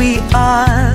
we are.